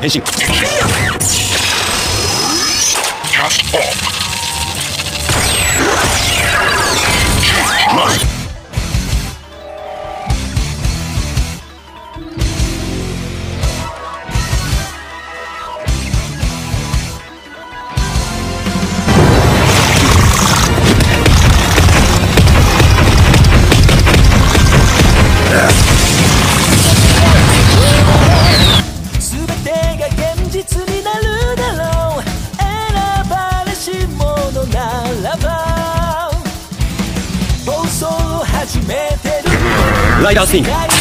変身全実になるだろう。選ばれし者ならば。暴走を始めてる。ライダースピン世界